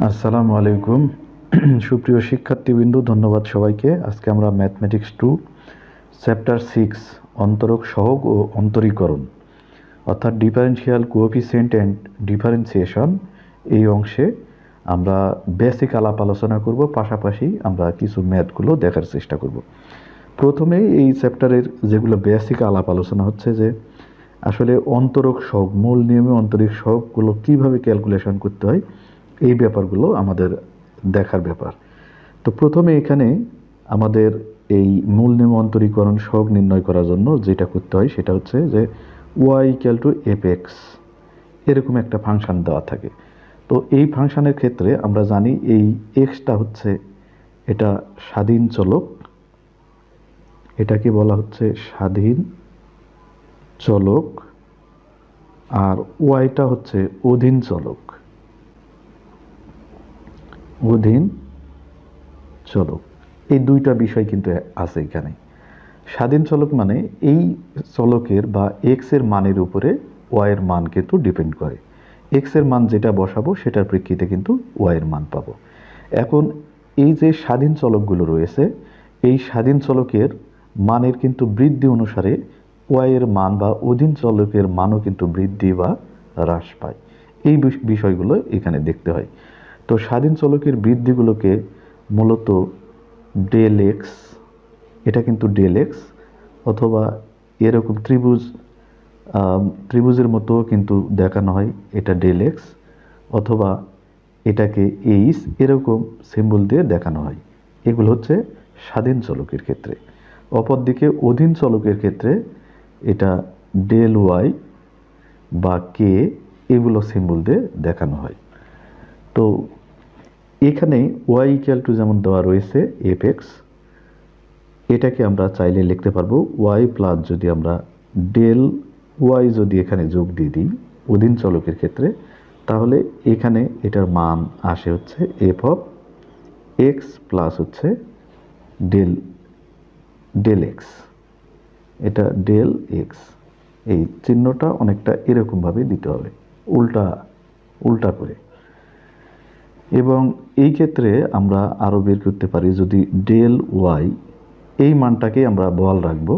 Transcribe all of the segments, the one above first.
আসসালামু আলাইকুম। সুপ্রিয় শিক্ষার্থীবৃন্দ, ধন্যবাদ সবাইকে। আজকে আমরা ম্যাথমেটিক্স টু, চ্যাপ্টার সিক্স, অন্তরক সহগ ও অন্তরীকরণ, অর্থাৎ ডিফারেন্সিয়াল কোএফিসিয়েন্ট অ্যান্ড ডিফারেন্সিয়েশন, এই অংশে আমরা বেসিক আলাপ আলোচনা করব। পাশাপাশি আমরা কিছু ম্যাথগুলো দেখার চেষ্টা করব। প্রথমেই এই চ্যাপ্টারের যেগুলো বেসিক আলাপ আলোচনা হচ্ছে যে, আসলে অন্তরক সহগ, মূল নিয়মে অন্তরিক সহগগুলো কীভাবে ক্যালকুলেশন করতে হয় এই ব্যাপারগুলো আমাদের দেখার ব্যাপার। তো প্রথমে এখানে আমাদের এই মূল নিয়ম অন্তরীকরণ সহগ নির্ণয় করার জন্য যেটা করতে হয় সেটা হচ্ছে যে y equal to f x এরকম একটা ফাংশন দেওয়া থাকে। তো এই ফাংশানের ক্ষেত্রে আমরা জানি এই এক্সটা হচ্ছে এটা স্বাধীন চলক। এটাকে বলা হচ্ছে স্বাধীন চলক। আর ওয়াইটা হচ্ছে অধীন চলক। অধীন চলক। এই দুইটা বিষয় কিন্তু আছে এখানে। স্বাধীন চলক মানে এই চলকের বা এক্সের মানের উপরে ওয়াইয়ের মান কিন্তু ডিপেন্ড করে। এক্সের মান যেটা বসাবো, সেটার প্রেক্ষিতে কিন্তু ওয়াইয়ের মান পাবো। এখন এই যে স্বাধীন চলকগুলো রয়েছে, এই স্বাধীন চলকের মানের কিন্তু বৃদ্ধি অনুসারে ওয়াইয়ের মান বা অধীন চলকের মানও কিন্তু বৃদ্ধি বা হ্রাস পায়। এই বিষয়গুলো এখানে দেখতে হয়। তো স্বাধীন চলকের বৃদ্ধিগুলোকে মূলত ডেল এক্স, এটা কিন্তু ডেল এক্স, অথবা এরকম ত্রিভুজ ত্রিভুজের মতো কিন্তু দেখানো হয়, এটা ডেল এক্স, অথবা এটাকে এইস এরকম সিম্বল দিয়ে দেখানো হয়। এগুলো হচ্ছে স্বাধীন চলকের ক্ষেত্রে। অপরদিকে অধীন চলকের ক্ষেত্রে এটা ডেল ওয়াই বা কে, এগুলো সিম্বল দিয়ে দেখানো হয়। তো এখানে ওয়াই ইকুয়াল টু যেমন দেওয়া রয়েছে এফ এক্স এটাকে আমরা চাইলে লিখতে পারব ওয়াই প্লাস যদি আমরা ডেল ওয়াই যদি এখানে যোগ দিয়ে দিই অধীন চলকের ক্ষেত্রে, তাহলে এখানে এটার মান আসে হচ্ছে এফ অফ এক্স প্লাস হচ্ছে ডেল ডেল এক্স এটা ডেল এক্স এই চিহ্নটা অনেকটা এরকমভাবে দিতে হবে, উল্টা উল্টা করে। এবং এই ক্ষেত্রে আমরা আরও বের করতে পারি যদি ডেল ওয়াই এই মানটাকে আমরা বল রাখব।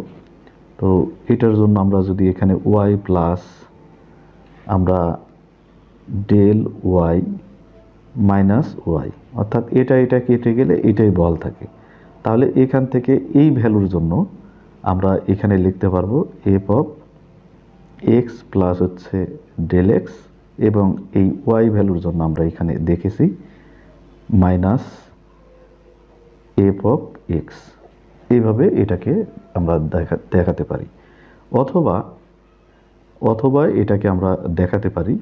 তো এটার জন্য আমরা যদি এখানে ওয়াই প্লাস আমরা ডেল ওয়াই মাইনাস ওয়াই অর্থাৎ এটা এটা কেটে গেলে এটাই বল থাকে। তাহলে এখান থেকে এই ভ্যালুর জন্য আমরা এখানে লিখতে পারব এফ অফ এক্স প্লাস হচ্ছে ডেল এক্স এবং এই ওয়াই ভ্যালুর জন্য আমরা এখানে দেখেছি মাইনাস এফ অফ এক্স এইভাবে এটাকে আমরা দেখা দেখাতে পারি। অথবা অথবা এটাকে আমরা দেখাতে পারি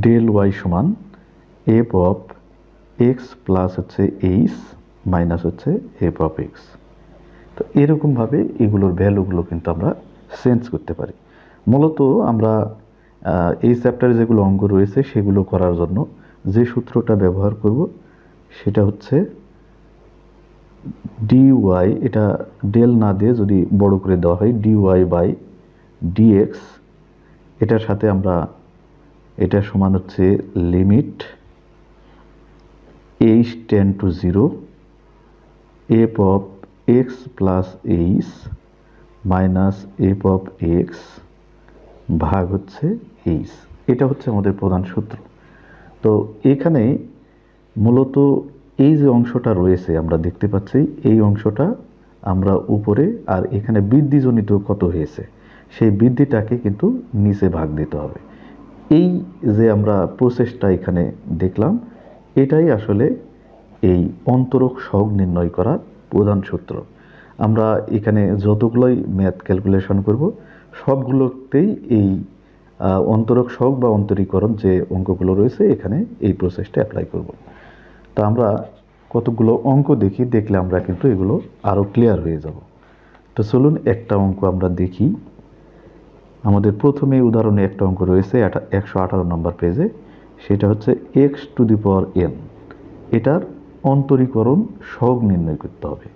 ডেল ওয়াই সমান এফ অফ এক্স প্লাস হচ্ছে এইচ মাইনাস হচ্ছে এফ অফ এক্স তো এরকমভাবে এগুলোর ভ্যালুগুলো কিন্তু আমরা চেঞ্জ করতে পারি। মূলত আমরা এই চ্যাপ্টারে যেগুলো অঙ্ক রয়েছে সেগুলো করার জন্য যে সূত্রটা ব্যবহার করব সেটা হচ্ছে ডি ওয়াই এটা ডেল না দিয়ে যদি বড় করে দেওয়া হয় ডি ওয়াই বাই ডিএক্স এটার সাথে আমরা এটা সমান হচ্ছে limit h tends to zero f of x plus h minus f of x ভাগ হচ্ছে এইচ এটা হচ্ছে আমাদের প্রধান সূত্র তো এখানে মূলত এই যে অংশটা রয়েছে, আমরা দেখতে পাচ্ছি, এই অংশটা আমরা উপরে আর এখানে বৃদ্ধিজনিত কত হয়েছে, সেই বৃদ্ধিটাকে কিন্তু নিচে ভাগ দিতে হবে। এই যে আমরা প্রসেসটা এখানে দেখলাম, এটাই আসলে এই অন্তরক সহগ নির্ণয় করার প্রধান সূত্র। আমরা এখানে যতগুলোই ম্যাথ ক্যালকুলেশন করব, সবগুলোতেই এই অন্তরক শখ বা অন্তরীকরণ যে অঙ্কগুলো রয়েছে, এখানে এই প্রসেসটা অ্যাপ্লাই করব। তো আমরা কতগুলো অঙ্ক দেখি, দেখলে আমরা কিন্তু এগুলো আরও ক্লিয়ার হয়ে যাব। তো চলুন একটা অঙ্ক আমরা দেখি। আমাদের প্রথমে উদাহরণে একটা অঙ্ক রয়েছে একশো আঠারো নম্বর পেজে সেটা হচ্ছে x to the power n এটার অন্তরীকরণ সহগ নির্ণয় করতে হবে।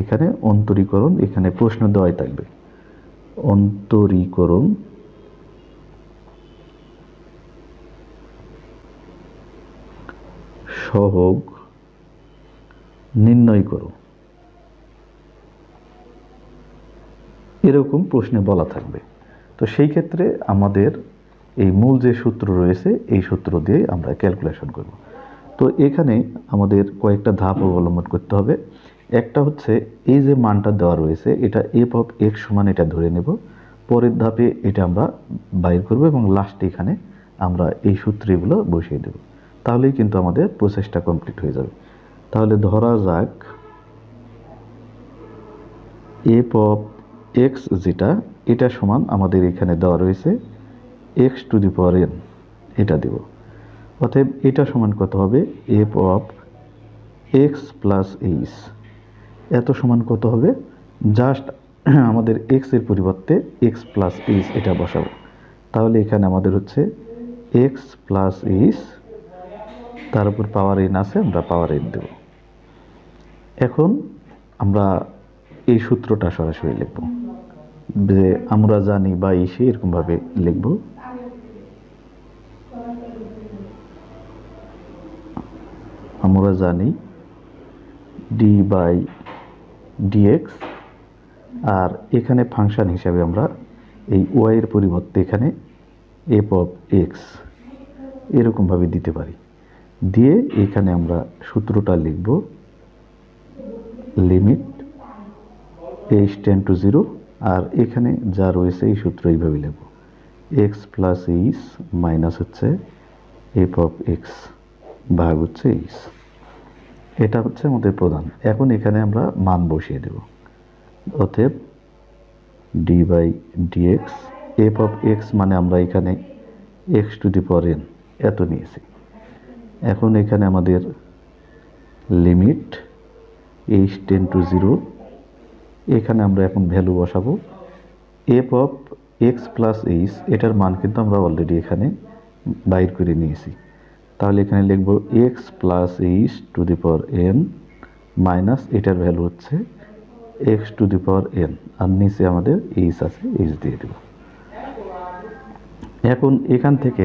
এখানে অন্তরীকরণ, এখানে প্রশ্ন দেওয়াই থাকবে। অন্তরীকরণ সহগ নির্ণয় করো। এরকম প্রশ্নে বলা থাকবে। তো সেই ক্ষেত্রে আমাদের এই মূল যে সূত্র রয়েছে, এই সূত্র দিয়ে আমরা ক্যালকুলেশন করব। তো এখানে আমাদের কয়েকটা ধাপ অবলম্বন করতে হবে। একটা হচ্ছে এই যে মানটা দেওয়া রয়েছে, এটা এফ অফ এক্স সমান এটা ধরে নেব। পরের ধাপে এটা আমরা বাইর করব এবং লাস্টে এখানে আমরা এই সূত্রগুলো বসিয়ে দেব। তাহলেই কিন্তু আমাদের প্রসেসটা কমপ্লিট হয়ে যাবে। তাহলে ধরা যাক এফ অফ এক্স যেটা, এটা সমান আমাদের এখানে দেওয়া রয়েছে x to the power n এটা দেব। অতএব এটা সমান কত হবে? F of x plus h এত সমান কত হবে? জাস্ট আমাদের এক্সের পরিবর্তে এক্স প্লাস এইচ এটা বসাবো। তাহলে এখানে আমাদের হচ্ছে এক্স প্লাস এইচ তার উপর পাওয়ার এন আছে, আমরা পাওয়ার এন দেব। এখন আমরা এই সূত্রটা সরাসরি লিখব। যে আমরা জানি বা ইসে এরকমভাবে লিখব। আমরা জানি ডি বাই ডিএক্স আর এখানে ফাংশন হিসাবে আমরা এই ওয়াইয়ের পরিবর্তে এখানে এফ অফ এক্স এরকমভাবে দিতে পারি। দিয়ে এখানে আমরা সূত্রটা লিখব limit h tends to zero আর এখানে যা রয়েছে এই সূত্র এইভাবে লিখব। এক্স প্লাস এইচ মাইনাস হচ্ছে এফ অফ এক্স ভাগ হচ্ছে এইচ এটা হচ্ছে আমাদের প্রধান। এখন এখানে আমরা মান বসিয়ে দেব। অতএব d by dx f of x মানে আমরা এখানে x to the power n এত নিয়েছি। এখন এখানে আমাদের limit h tends to zero এখানে আমরা এখন ভ্যালু বসাবো। F of x plus h এটার মান কিন্তু আমরা অলরেডি এখানে বাইর করে নিয়েছি। তাহলে এখানে লিখব x plus h to the power n minus এটার ভ্যালু হচ্ছে x to the power n আর নিচে আমাদের এইচ আছে এইচ দিয়ে দেব। এখন এখান থেকে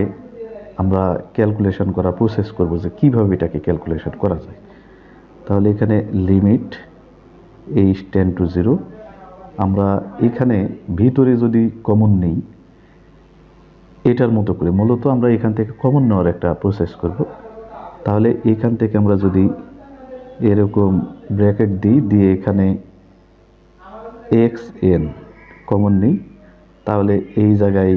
আমরা ক্যালকুলেশন করা প্রসেস করব যে কীভাবে এটাকে ক্যালকুলেশন করা যায়। তাহলে এখানে limit h tends to zero আমরা এখানে ভিতরে যদি কমন নেই, এটার মতো করে, মূলত আমরা এখান থেকে কমন নেওয়ার একটা প্রসেস করব। তাহলে এখান থেকে আমরা যদি এরকম ব্র্যাকেট দিই, দিয়ে এখানে এক্স এন কমন নিই, তাহলে এই জায়গায়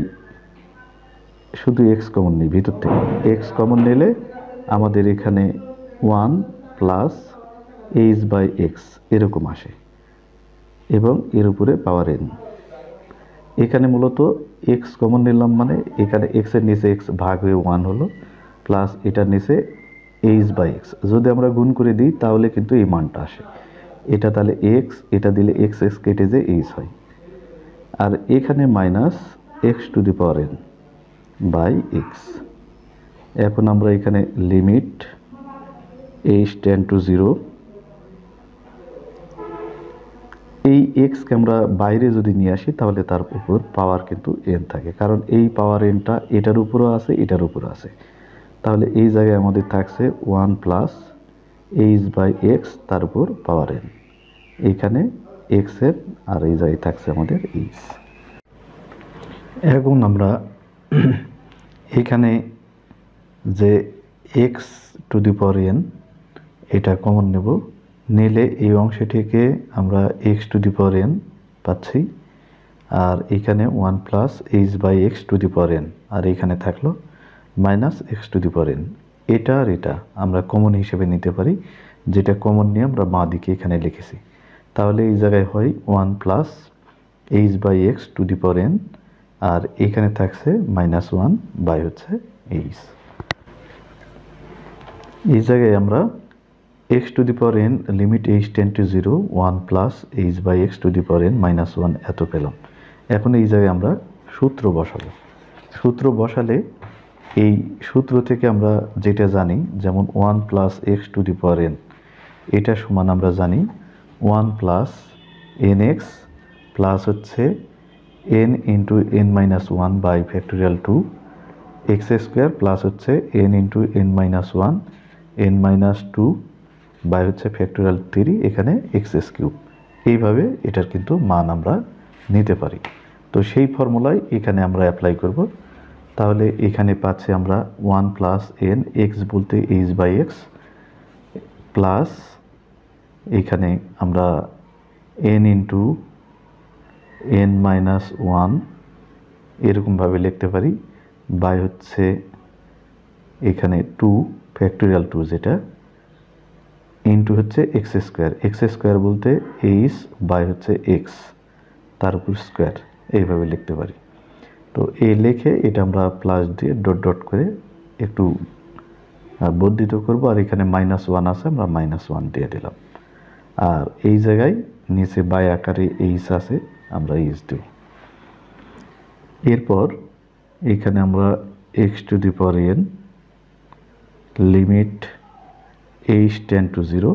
শুধু এক্স কমন নিই, ভিতর থেকে। এক্স কমন নিলে আমাদের এখানে one plus h by x এরকম আসে এবং এর উপরে পাওয়ার এন এখানে মূলত এক্স কমন নিলাম মানে এখানে এক্সের নিচে এক্স ভাগ হয়ে ওয়ান হলো প্লাস এটার নিচে এইচ বাই এক্স যদি আমরা গুণ করে দিই, তাহলে কিন্তু এই মানটা আসে। এটা তাহলে এক্স এটা দিলে এক্স এক্স কেটে যে এইচ হয়। আর এখানে minus x to the power n by x. এখন আমরা এখানে limit h tends to zero. এই এক্সকে আমরা বাইরে যদি নিয়ে আসি, তাহলে তার উপর পাওয়ার কিন্তু এন থাকে। কারণ এই পাওয়ার এনটা এটার উপরও আছে, এটার উপরও আছে। তাহলে এই জায়গায় আমাদের থাকছে one plus h by x, তার উপর পাওয়ার এন এইখানে এক্সের আর এই জায়গায় থাকছে আমাদের এইচ। এখন আমরা এখানে যে x to the power n এটা কমন নেব। নিলে এই অংশটিকে আমরা x to the power n পাচ্ছি। আর এখানে one plus h by x to the power n আর এখানে থাকল minus x to the power n এটা আর এটা আমরা কমন হিসেবে নিতে পারি, যেটা কমন নিয়ে আমরা বাঁ দিকে এখানে লিখেছি। তাহলে এই জায়গায় হয় one plus h by x to the power n আর এখানে থাকছে মাইনাস ওয়ান বাই হচ্ছে এইচ এই জায়গায় আমরা x to the power n limit h tends to zero one plus h by x to the power n minus one এত পেলাম। এখন এই জায়গায় আমরা সূত্র বসাবো। সূত্র বসালে এই সূত্র থেকে আমরা যেটা জানি, যেমন one plus x to the power n এটা সমান আমরা জানি one plus n x plus হচ্ছে n into n minus one by factorial two x square plus হচ্ছে n into n minus one n minus two by হচ্ছে factorial three এখানে x S cube এইভাবে এটার কিন্তু মান আমরা নিতে পারি। তো সেই ফর্মুলায় এখানে আমরা অ্যাপ্লাই করব। তাহলে এখানে পাচ্ছি আমরা ওয়ান প্লাস এন এক্স বলতে এইচ বাই এক্স প্লাস এখানে আমরা n into n minus one এরকমভাবে লিখতে পারি। বাই হচ্ছে এখানে টু ফ্যাক্টোরিয়াল টু যেটা ইন্টু হচ্ছে এক্স স্কোয়ার এক্স স্কোয়ার বলতে এইচ বাই হচ্ছে এক্স তার উপর স্কোয়ার এইভাবে লিখতে পারি। তো এই লেখে এটা আমরা প্লাস দিয়ে ডট ডট করে একটু বর্ধিত করব। আর এখানে মাইনাস ওয়ান আছে, আমরা মাইনাস ওয়ান দিয়ে দিলাম। আর এই জায়গায় নিচে বাই আকারে এইচ আছে আমরা এইচ দেব এরপর এখানে আমরা x to the power n limit h tends to zero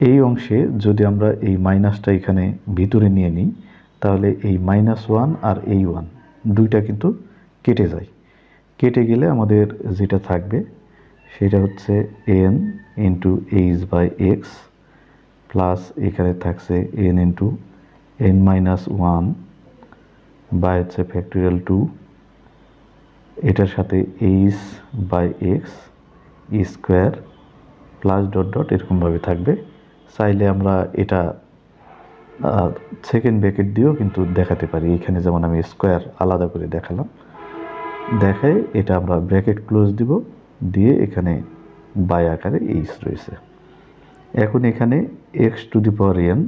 এই অংশে যদি আমরা এই মাইনাসটা এখানে ভিতরে নিয়ে নিই, তাহলে এই মাইনাস ওয়ান আর এই ওয়ান দুইটা কিন্তু কেটে যায়। কেটে গেলে আমাদের যেটা থাকবে, সেটা হচ্ছে n into h by x plus এখানে থাকছে n into n minus one by হচ্ছে ফ্যাক্টোরিয়াল টু এটার সাথে h by x square plus dot dot এরকমভাবে থাকবে। চাইলে আমরা এটা সেকেন্ড ব্র্যাকেট দিয়েও কিন্তু দেখাতে পারি। এখানে যেমন আমি স্কোয়ার আলাদা করে দেখালাম। দেখায় এটা আমরা ব্র্যাকেট ক্লোজ দিব, দিয়ে এখানে বাই আকারে এইচ রয়েছে। এখন এখানে x to the power n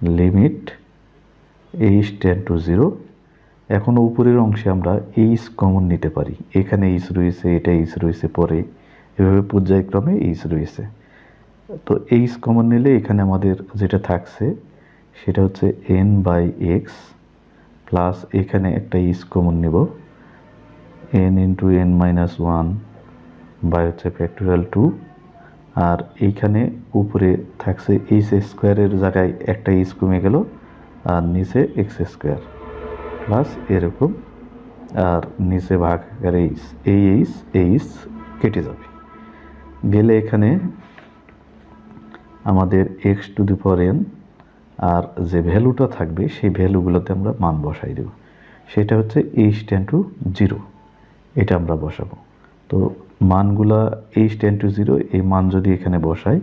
limit h tends to zero এখন উপরের অংশে আমরা এইচ কমন নিতে পারি। এখানে এইচ রয়েছে, এটা এইচ রয়েছে, পরে এভাবে পর্যায়ক্রমে এইচ রয়েছে। তো এইচ কমন নিলে এখানে আমাদের যেটা থাকছে, সেটা হচ্ছে এন বাই এক্স প্লাস এখানে একটা এইচ কমন নেব। N into n minus one by হচ্ছে ফ্যাক্টোরিয়াল টু আর এইখানে উপরে থাকছে এইচ স্কোয়ারের জায়গায় একটা এইচ কমে গেল আর নিচে এক্স স্কোয়ার। প্লাস এরকম আর নিচে ভাগ আকারে এইচ, এই এইচ এইচ কেটে যাবে। গেলে এখানে আমাদের x to the power n আর যে ভ্যালুটা থাকবে সেই ভ্যালুগুলোতে আমরা মান বসাই দেব। সেটা হচ্ছে এইচ টেন টু জিরো, এটা আমরা বসাবো। তো মানগুলা এইচ টেন টু জিরো এই মান যদি এখানে বসাই,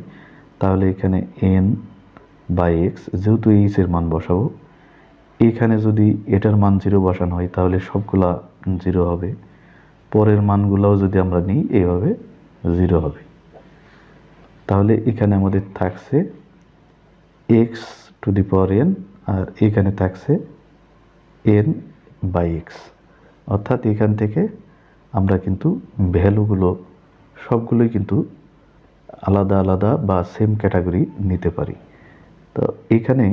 তাহলে এখানে এন বাই এক্স যেহেতু এইচের মান বসাবো এইখানে যদি এটার মান জিরো বসানো হয়, তাহলে সবগুলা জিরো হবে। পরের মানগুলোও যদি আমরা নিই এইভাবে জিরো হবে। তাহলে এখানে আমাদের থাকছে x to the power n আর এখানে থাকছে এন বাই এক্স অর্থাৎ এখান থেকে আমরা কিন্তু ভ্যালুগুলো সবগুলোই কিন্তু আলাদা আলাদা বা সেম ক্যাটাগরি নিতে পারি। তো এখানে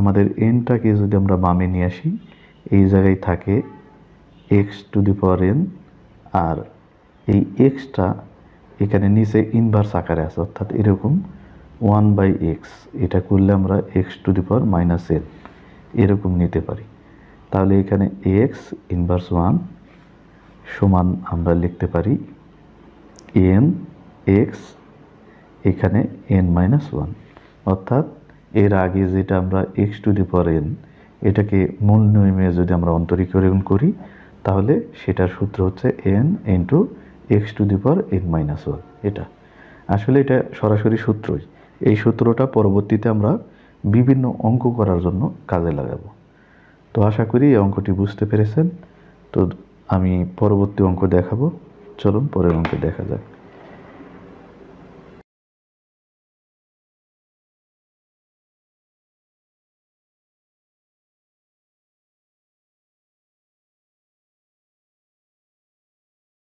আমাদের এনটাকে যদি আমরা বামে নিয়ে আসি, এই জায়গায় থাকে x to the power n আর এই এক্সটা এখানে নিচে ইনভার্স আকারে আছে, অর্থাৎ এরকম ওয়ান বাই এক্স এটা করলে আমরা x to the power minus n এরকম নিতে পারি। তাহলে এখানে এক্স ইনভার্স ওয়ান সমান আমরা লিখতে পারি এন এক্স, এখানে এন মাইনাস ওয়ান। অর্থাৎ এর আগে যেটা আমরা x to the power n, এটাকে মূল নিয়মে যদি আমরা অন্তরীকরণ করি, তাহলে সেটার সূত্র হচ্ছে n into x to the power n minus one. এটা আসলে এটা সরাসরি সূত্রই। এই সূত্রটা পরবর্তীতে আমরা বিভিন্ন অঙ্ক করার জন্য কাজে লাগাবো। তো আশা করি এই অঙ্কটি বুঝতে পেরেছেন। তো আমি পরবর্তী অঙ্ক দেখাবো। চলুন পরের অঙ্কে দেখা যাক।